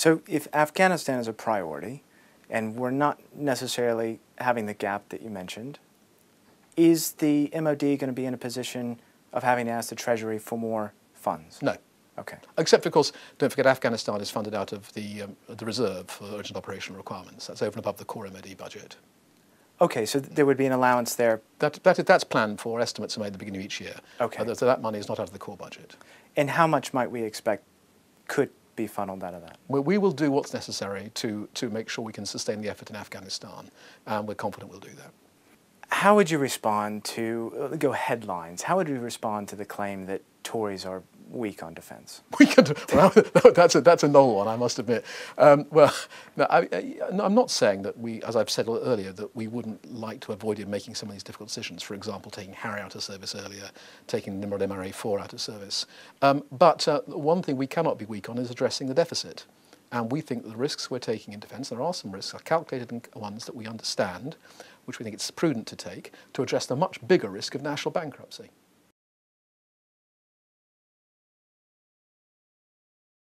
So if Afghanistan is a priority, and we're not necessarily having the gap that you mentioned, is the MOD going to be in a position of having to ask the Treasury for more funds? No. Okay. Except, of course, don't forget Afghanistan is funded out of the, um, the reserve for urgent operational requirements. That's over and above the core MOD budget. Okay, so th- there would be an allowance there. That, that, that's planned for. Estimates are made at the beginning of each year. Okay. Uh, so that money is not out of the core budget. And how much might we expect could be funneled out of that? We, we will do what's necessary to, to make sure we can sustain the effort in Afghanistan, and we're confident we'll do that. How would you respond to, uh, go headlines, how would you respond to the claim that Tories are weak on defence? We could, well, that's a that's a novel one, I must admit. Um, well, no, I, am not saying that we, as I've said earlier, that we wouldn't like to avoid making some of these difficult decisions. For example, taking Harrier out of service earlier, taking Nimrod MRA4 out of service. Um, but uh, one thing we cannot be weak on is addressing the deficit. And we think that the risks we're taking in defence, there are some risks, are calculated ones that we understand, which we think it's prudent to take to address the much bigger risk of national bankruptcy.